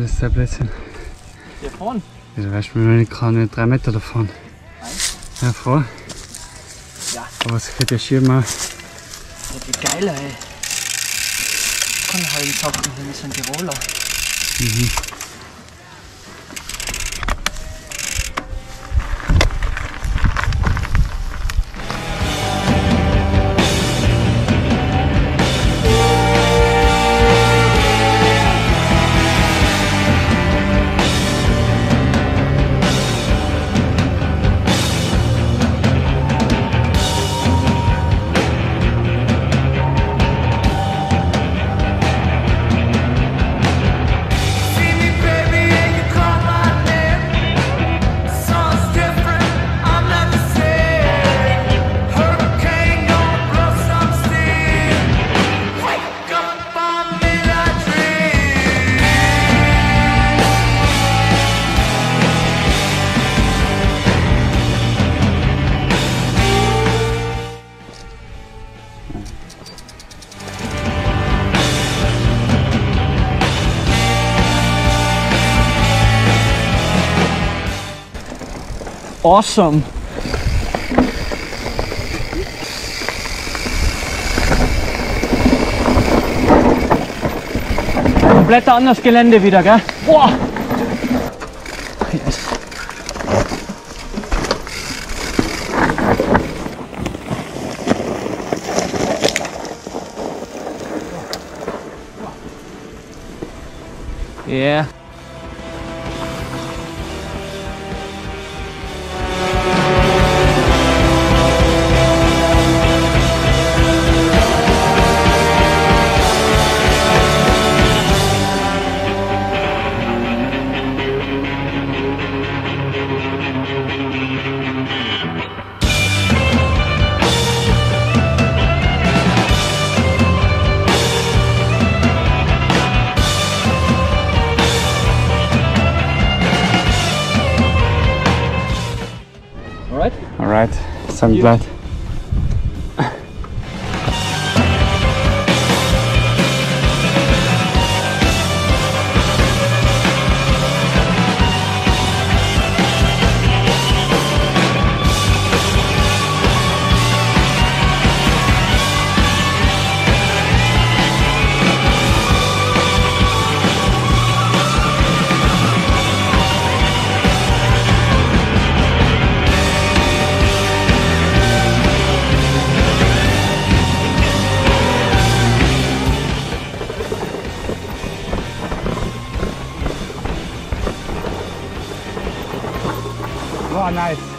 Das ist der Plätzchen. Hier vorne. Wieso weißt du mir noch nicht drei Meter davon? Ja, vor. Ja. Aber es geht ja schier mal. Ja, wie geil, ey. Kann halt Sachen, wir sind Tiroler. See Awesome. Komplett anderes Gelände wieder, gell? Boah! Yes. Yeah. all right so i'm glad. nice.